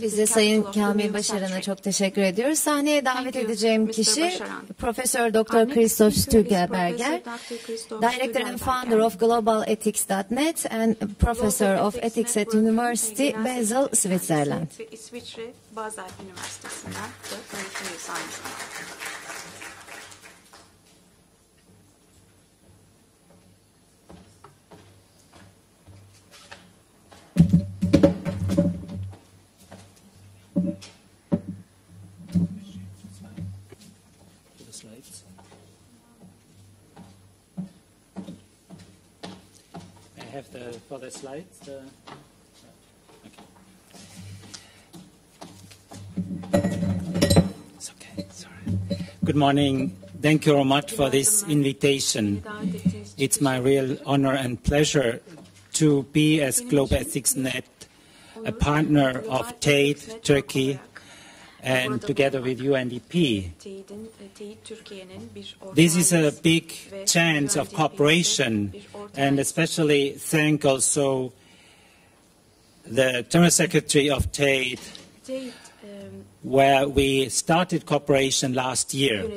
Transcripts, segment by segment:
Biz de Sayın Kamil Başaran'a çok teşekkür ediyoruz. Sahneye davet edeceğim kişi Profesör Dr. Christoph Stügelberger, Director and Founder of GlobalEthics.net and Professor of Ethics at University Basel, Switzerland. İsviçre Basel Üniversitesi'nden de öğretim üyesi aynı zamanda. I have the for the slides. Okay. It's okay. Sorry. Good morning. Thank you very much for this invitation. It's my real honor and pleasure to be as Global Ethics Net a partner of TEİD Turkey and together with UNDP. This is a big chance of cooperation, and especially thank also the General Secretary of TAID, TEİD e, where we started cooperation last year.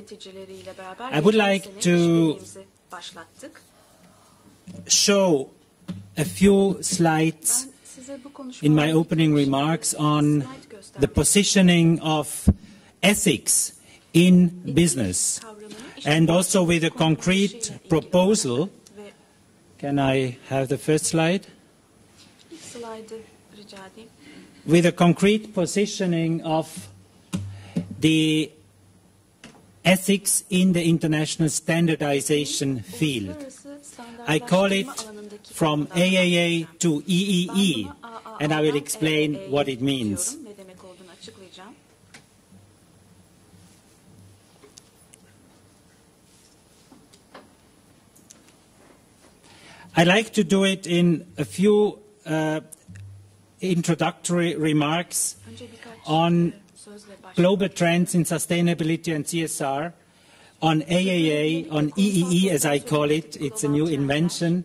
I would like to- Show a few slides in my opening remarks on the positioning of ethics in business, and also with a concrete proposal. Can I have the first slide? with a concrete positioning of the ethics in the international standardization field. I call it from AAA to EEE, and I will explain what it means. I like to do it in a few uh, introductory remarks on global trends in sustainability and CSR, on AAA, on EEE as I call it, it's a new invention,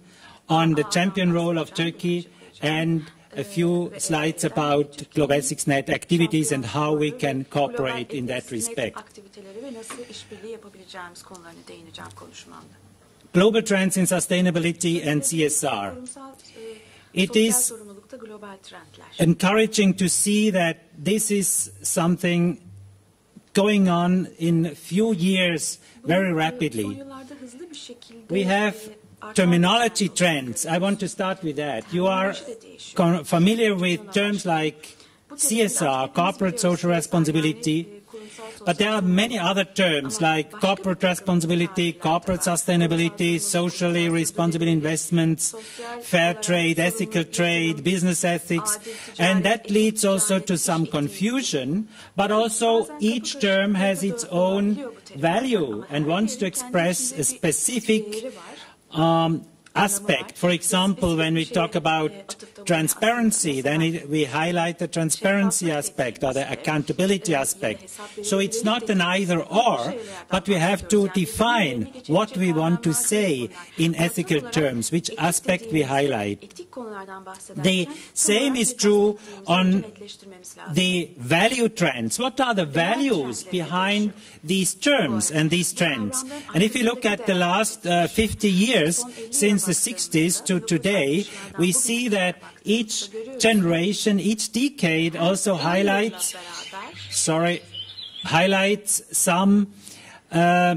on the champion role of Turkey, and a few slides about Global Ethics Net activities and how we can cooperate in that respect. Global trends in sustainability and CSR. It is encouraging to see that this is something going on in a few years very rapidly. We have terminology trends. I want to start with that. You are familiar with terms like CSR, corporate social responsibility, But there are many other terms like corporate responsibility, corporate sustainability, socially responsible investments, fair trade, ethical trade, business ethics, and that leads also to some confusion, but also each term has its own value and wants to express a specific um, aspect. For example, when we talk about transparency, then it, we highlight the transparency aspect or the accountability aspect. So it's not an either or, but we have to define what we want to say in ethical terms, which aspect we highlight. Etik konulardan bahsederken The same is true on önce netleştirmemiz lazım. The value trends. What are the values behind these terms and these trends? And if you look at the last uh, 50 years, since the 60s to today, we see that each generation, each decade also highlights, sorry, highlights some uh,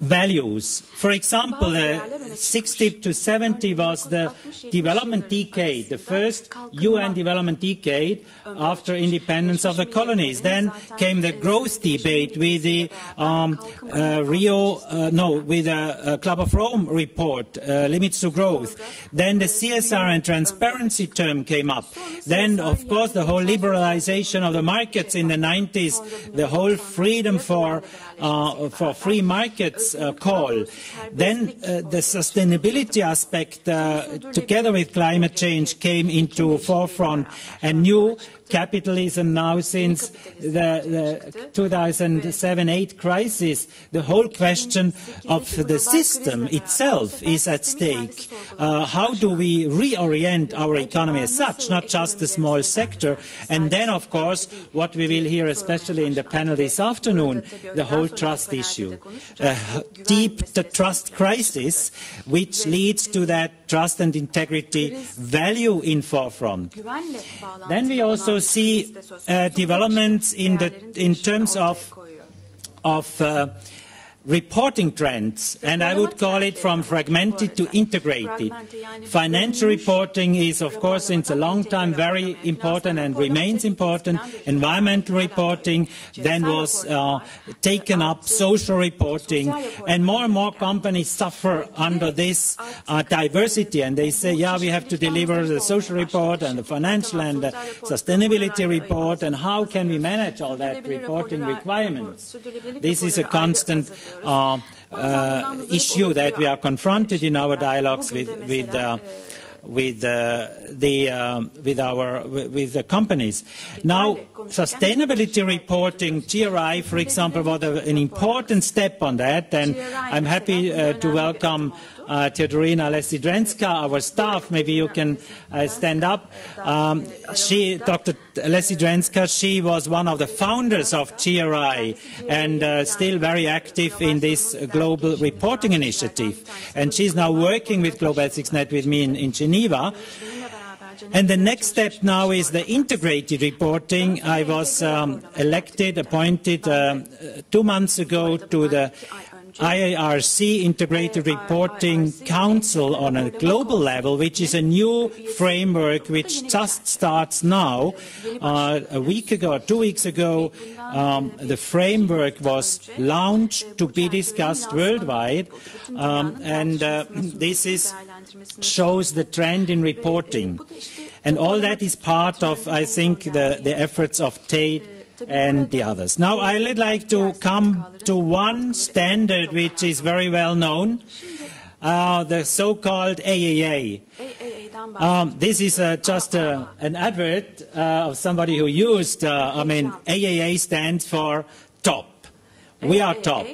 values. For example, uh, 60 to 70 was the development decade, the first UN development decade after independence of the colonies. Then came the growth debate with the um, uh, Rio, uh, no, with the uh, Club of Rome report, uh, limits to growth. Then the CSR and transparency term came up. Then, of course, the whole liberalization of the markets in the 90s, the whole freedom for uh, for free markets uh, call. Then uh, the sustainability aspect, uh, together with climate change, came into forefront, and new capitalism now since the, the 2007-8 crisis, the whole question of the system itself is at stake. Uh, how do we reorient our economy as such, not just the small sector? And then, of course, what we will hear, especially in the panel this afternoon, the whole trust issue. Deep the trust crisis, which leads to that trust and integrity value in forefront. Then we also see uh, developments in, the, in terms of, of uh, reporting trends, and I would call it from fragmented to integrated. Financial reporting is, of course, since a long time very important and remains important. Environmental reporting then was uh, taken up, social reporting, and more and more companies suffer under this uh, diversity, and they say, yeah, we have to deliver the social report and the financial and the sustainability report, and how can we manage all that reporting requirements? This is a constant uh, uh, issue that we are confronted in our dialogues with, with uh, with uh, the um, with our with the companies. Now, sustainability reporting, GRI, for example, was an important step on that, and I'm happy uh, to welcome uh, Teodorina Lesidrenska, our staff. Maybe you can uh, stand up. Um, she, Dr. Lesidrenska, she was one of the founders of GRI and uh, still very active in this global reporting initiative. And she's now working with Global Ethics Net with me in, in Geneva. And the next step now is the integrated reporting. I was um, elected, appointed um, two months ago to the IIRC Integrated Reporting Council on a global level, which is a new framework which just starts now. Uh, a week ago, two weeks ago, um, the framework was launched to be discussed worldwide, um, and uh, this is, shows the trend in reporting. And all that is part of, I think, the, the efforts of TEİD and the others. Now, I would like to come to one standard which is very well known, uh, the so-called AAA. Um, this is uh, just uh, an advert uh, of somebody who used, uh, I mean, AAA stands for top. We are top.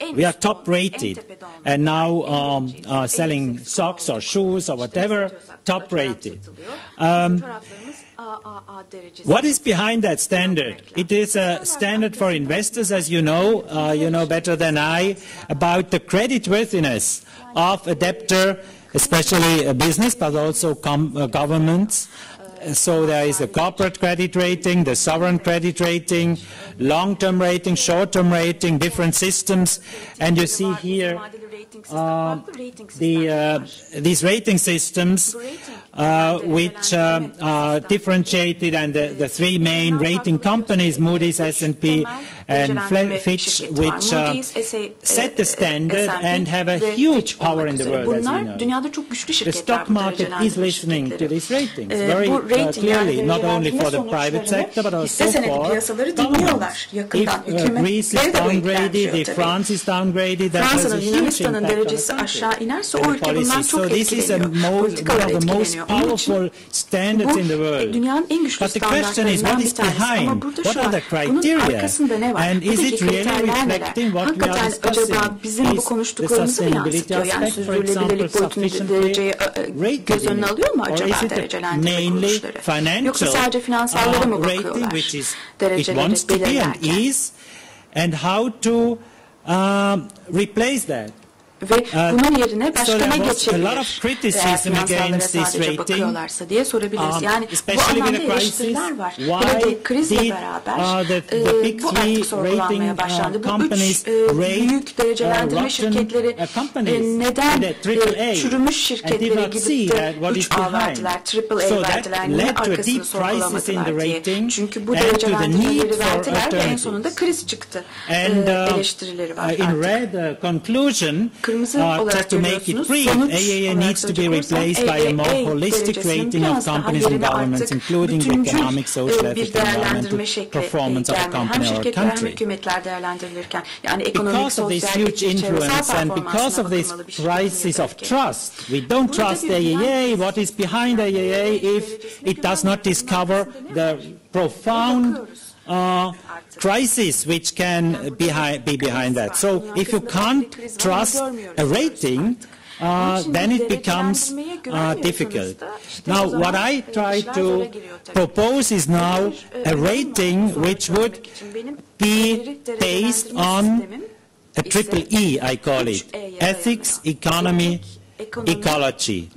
We are top rated and now um, uh, selling socks or shoes or whatever, top rated. Um, what is behind that standard? It is a standard for investors, as you know, uh, you know better than I, about the creditworthiness of a debtor, especially a business, but also uh, governments. So there is a corporate credit rating, the sovereign credit rating, long-term rating, short-term rating, different systems. And you see here uh, the, uh, these rating systems uh, which uh, are differentiated and the, the, three main rating companies, Moody's, S&P and Fitch, which uh, set the standard and have a huge power in the world, as know. The stock market is listening to these ratings. Very uh, clearly, not only for the private sector, but also for governments. If uh, Greece is downgraded, if France is downgraded, that has a huge impact on the country. So this is a most, one of the most powerful standards in the world. But the question is, what is behind? What are the criteria? And is it really reflecting what we are discussing? Is the sustainability aspect, for example, sufficiently rated Or is it mainly financial uh, rating, which is it wants to be and is, and how to um, replace that? Ve uh, bunun yerine başka ne geçebilir? Eğer finansal sadece bakıyorlarsa diye sorabiliriz. Um, yani bu anlamda eleştiriler var. Hele de krizle beraber uh, the, the e, bu artık sorgulanmaya uh, başlandı. Bu üç e, büyük derecelendirme uh, şirketleri e, neden e, çürümüş şirketlere gidip de 3 A verdiler, triple A so verdiler, niye arkasını sorgulamadılar diye. Çünkü bu derecelendirmeleri verdiler ve en sonunda kriz çıktı. And, uh, eleştirileri var in artık. red uh, conclusion, uh, just to make it brief, AAA needs to be replaced by a more holistic rating of companies and governments, including the economic, social, ethical, environmental performance of a company or country. Because of this huge influence and because of this crisis of trust, we don't trust AAA. What is behind AAA if it does not discover the profound uh, crisis which can behind, be behind that. So if you can't trust a rating, uh, then it becomes uh, difficult. Now, what I try to propose is now a rating which would be based on a triple E, I call it, ethics, economy, ecology.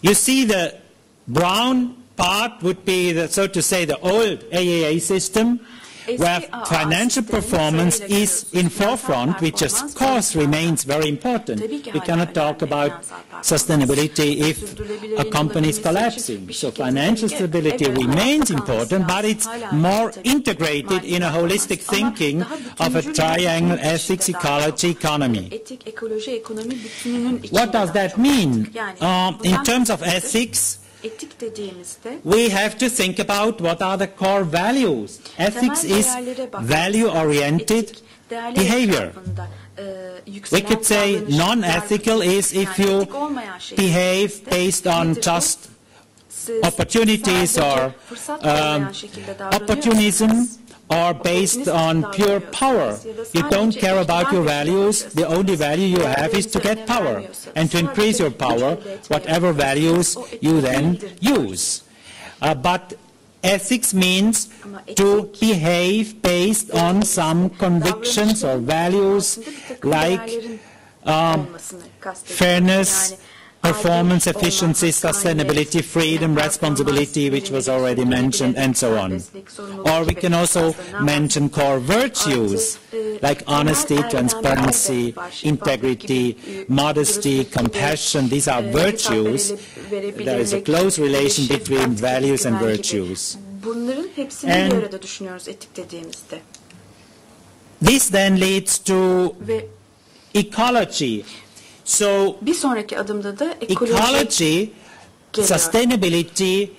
You see the brown part would be, the, so to say, the old AAA system, where financial performance is in forefront, which of course remains very important. We cannot talk about sustainability if a company is collapsing. So financial stability remains important, but it's more integrated in a holistic thinking of a triangle ethics, ecology, economy. What does that mean? Uh, in terms of ethics, etik dediğimizde we have to think about what are the core values. Ethics is value-oriented behavior. We could say non-ethical is if you behave based on just opportunities or um, opportunism are based on pure power. You don't care about your values. The only value you have is to get power and to increase your power, whatever values you then use. Uh, but ethics means to behave based on some convictions or values like um, fairness, performance, efficiency, sustainability, freedom, responsibility, which was already mentioned, and so on. Or we can also mention core virtues like honesty, transparency, integrity, modesty, compassion. These are virtues. There is a close relation between values and virtues. And this then leads to ecology. So bir sonraki adımda da ekoloji ecology, sustainability,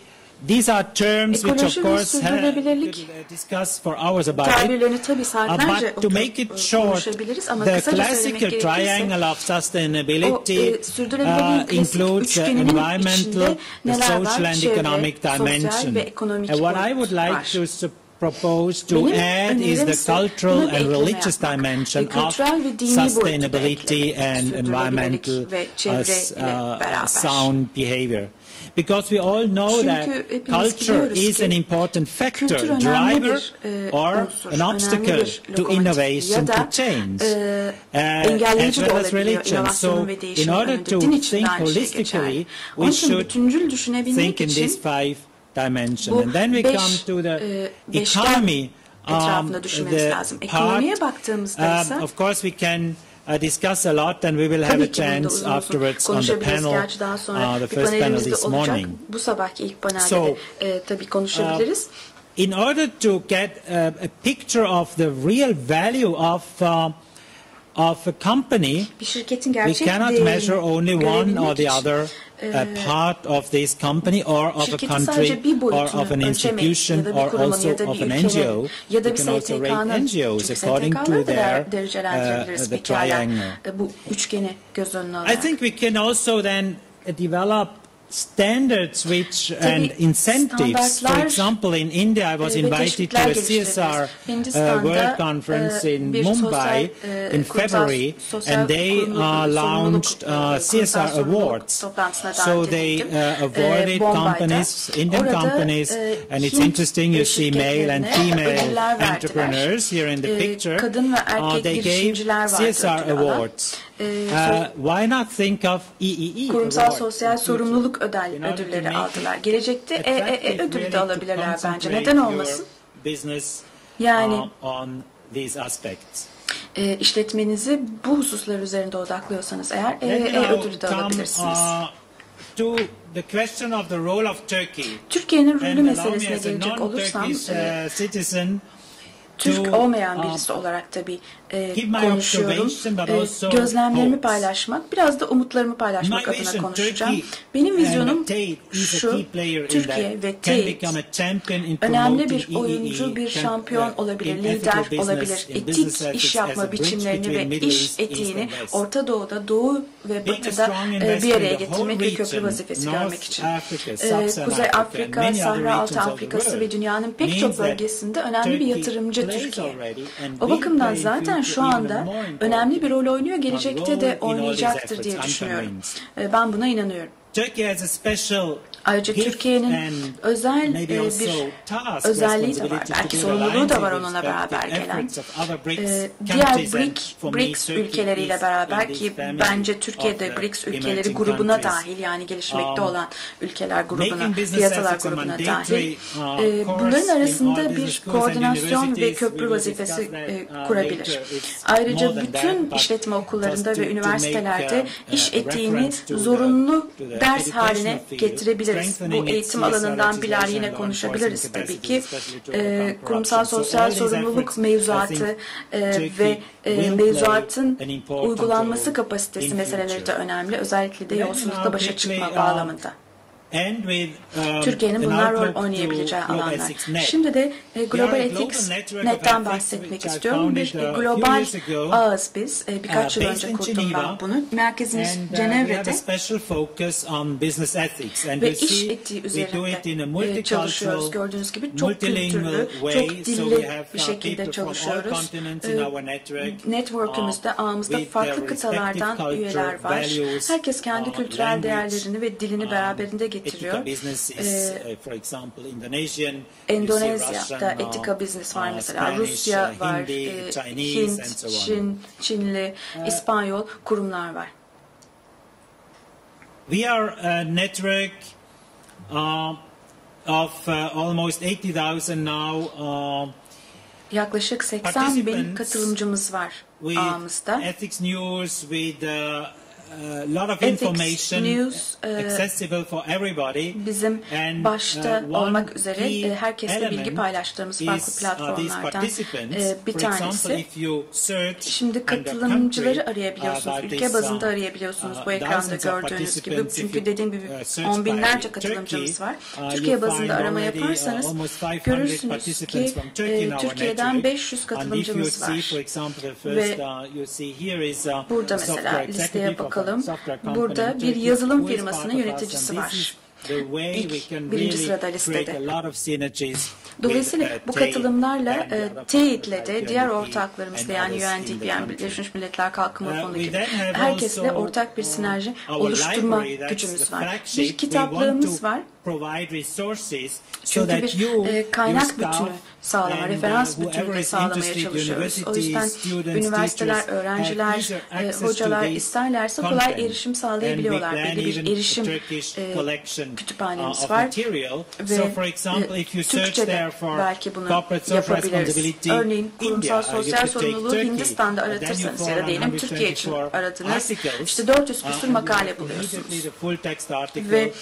these are terms which of course have discuss for hours about it. Uh, but to make it short, the classical triangle of sustainability uh, includes the environmental, the social and economic dimension. And what I would like to propose to add is the cultural and religious dimension of sustainability and environmental uh, uh, sound behavior. Because we all know that culture is an important factor, driver or an obstacle to innovation, to change, uh, as well as religion. So in order to think holistically, we should think in these five dimension. and then we come to the economy. Um, the part, um, of course, we can uh, discuss a lot and we will have a chance afterwards on the panel, uh, the first panel this morning. So, uh, in order to get a picture of the real value of uh, of a company, we cannot measure only one or the other a part of this company or of a country or of an institution or also of an NGO. You can also rate NGOs according to their uh, the triangle. I think we can also then develop standards which and incentives. For example, in India, I was invited to a CSR uh, World Conference in Mumbai in February, and they uh, launched uh, CSR awards. So they uh, awarded companies, Indian companies, and it's interesting. You see male and female entrepreneurs here in the picture. Uh, they gave CSR awards. Uh, why not think of EEE Kurumsal sosyal sorumluluk ödel, ödülleri aldılar. Gelecekte EEE ödülü de alabilirler bence. Neden olmasın? Yani on these aspects. E, işletmenizi bu hususlar üzerinde odaklıyorsanız eğer EEE ödülü de alabilirsiniz. To the question of the role of Turkey. Türkiye'nin rolü meselesine gelecek olursam, citizen Türk olmayan birisi olarak tabii e, konuşuyorum. E, gözlemlerimi paylaşmak, biraz da umutlarımı paylaşmak adına konuşacağım. Benim vizyonum şu, Türkiye ve TEİT önemli bir oyuncu, bir şampiyon olabilir, lider olabilir. Etik iş yapma biçimlerini ve iş etiğini Orta Doğu'da, Doğu ve Batı'da e, bir araya getirmek bir köprü vazifesi görmek için. E, Kuzey Afrika, Sahra Altı Afrikası ve dünyanın pek çok bölgesinde önemli bir yatırımcı Türkiye. O bakımdan zaten şu anda önemli bir rol oynuyor, gelecekte de oynayacaktır diye düşünüyorum. E, ben buna inanıyorum. Turkey has a special Ayrıca Türkiye'nin özel e, bir özelliği de var. Belki sorumluluğu da var onunla beraber gelen. E, diğer BRIC, BRICS ülkeleriyle beraber ki bence Türkiye'de BRICS ülkeleri grubuna dahil yani gelişmekte um, olan ülkeler grubuna, piyasalar grubuna dahil. Uh, e, bunların arasında bir koordinasyon ve köprü vazifesi uh, kurabilir. Ayrıca bütün işletme okullarında ve üniversitelerde um, iş etiğini zorunlu ders haline getirebilir konuşabiliriz. Bu eğitim alanından Bilal yine konuşabiliriz tabii ki. E, kurumsal sosyal sorumluluk mevzuatı e, ve e, mevzuatın uygulanması kapasitesi meseleleri de önemli. Özellikle de yolsuzlukla başa çıkma bağlamında. Um, Türkiye'nin bunlar rol oynayabileceği alanlar. Şimdi de e, Global Ethics Net'ten bahsetmek istiyorum. Bir e, global ağız biz. E, birkaç uh, yıl önce kurdum ben bunu. Merkezimiz uh, Cenevre'de ve iş etiği üzerinde çalışıyoruz. Gördüğünüz gibi çok kültürlü, çok dilli bir şekilde çalışıyoruz. Network'ümüzde, uh, ağımızda farklı kıtalardan üyeler var. Herkes kendi kültürel değerlerini ve dilini um, beraberinde getiriyor getiriyor. Ee, Endonezya'da etika business var mesela. Rusya var, e, Hint, Çin, Çinli, İspanyol kurumlar var. We are a network uh, of uh, almost 80,000 now. Uh, Yaklaşık 80 bin katılımcımız var ağımızda. Ethics News, with uh, a lot of information news, uh, accessible for everybody. Bizim and, başta uh, olmak üzere e, herkesle bilgi paylaştığımız farklı uh, platformlardan uh, bir tanesi. Şimdi katılımcıları arayabiliyorsunuz. Ülke bazında arayabiliyorsunuz bu ekranda gördüğünüz gibi. Çünkü dediğim gibi on binlerce katılımcımız var. Türkiye bazında arama yaparsanız görürsünüz ki e, Türkiye'den 500 katılımcımız var. Ve burada mesela listeye bakalım bakalım. Burada bir yazılım firmasının yöneticisi var. İlk birinci sırada listede. Dolayısıyla bu katılımlarla e, TEİT'le de diğer ortaklarımızla yani UNDP Birleşmiş Milletler Kalkınma Fonu gibi herkesle ortak bir sinerji oluşturma gücümüz var. Bir kitaplığımız var. Çünkü bir e, kaynak bütünü sağlama, referans bütünlüğü sağlamaya çalışıyoruz. O yüzden üniversiteler, öğrenciler, e, hocalar isterlerse kolay erişim sağlayabiliyorlar. Belli bir erişim e, kütüphanemiz var ve e, Türkçe'de belki bunu yapabiliriz. Örneğin kurumsal sosyal sorumluluğu Hindistan'da aratırsanız ya da diyelim Türkiye için aradınız. İşte 400 küsur makale buluyorsunuz. Ve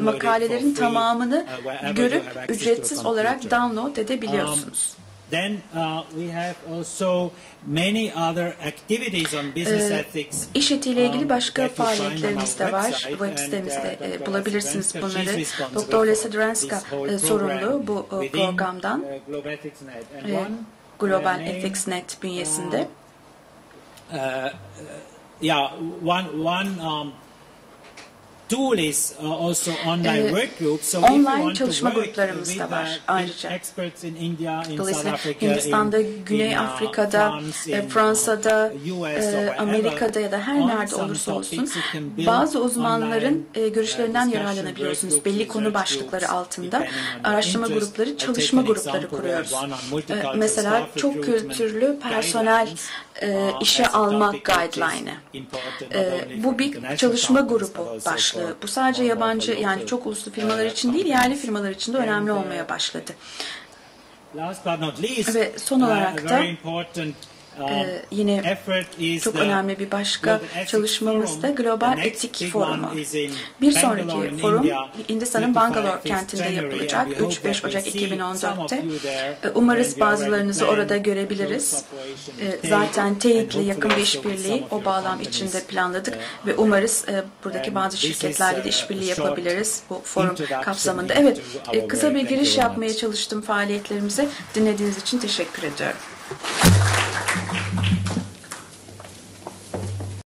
makalelerin tamamını görüp ücretsiz olarak download edebiliyorsunuz. Then uh, we have also many other activities on business ethics. İş etiğiyle ilgili başka um, faaliyetlerimiz de var. Web sitemizde uh, bulabilirsiniz bunları. Doktor Lesa Dranska e, sorumlu bu e, programdan. Uh, Global Ethics Net bünyesinde. Uh, yeah, one one um, tool is uh, also online ee, work groups. So online çalışma gruplarımız da var uh, ayrıca. In India, in Dolayısıyla Hindistan'da, Güney Afrika'da, e, Fransa'da, e, Amerika'da ya da her nerede olursa olsun bazı uzmanların e, görüşlerinden yararlanabiliyorsunuz. Belli konu başlıkları altında araştırma grupları, çalışma grupları kuruyoruz. Mesela çok kültürlü personel işe alma guideline'ı. Bu bir çalışma grubu başlığı. Bu sadece yabancı yani çok uluslu firmalar için değil yerli firmalar için de önemli olmaya başladı. Ve son olarak da Ee, yine çok önemli bir başka çalışmamız da Global Etik Forumu. Bir sonraki forum Hindistan'ın Bangalore kentinde yapılacak 3-5 Ocak 2014'te. Ee, umarız bazılarınızı orada görebiliriz. Ee, zaten TEİK'le yakın bir işbirliği o bağlam içinde planladık ve umarız e, buradaki bazı şirketlerle de işbirliği yapabiliriz bu forum kapsamında. Evet, e, kısa bir giriş yapmaya çalıştım faaliyetlerimize. Dinlediğiniz için teşekkür ediyorum.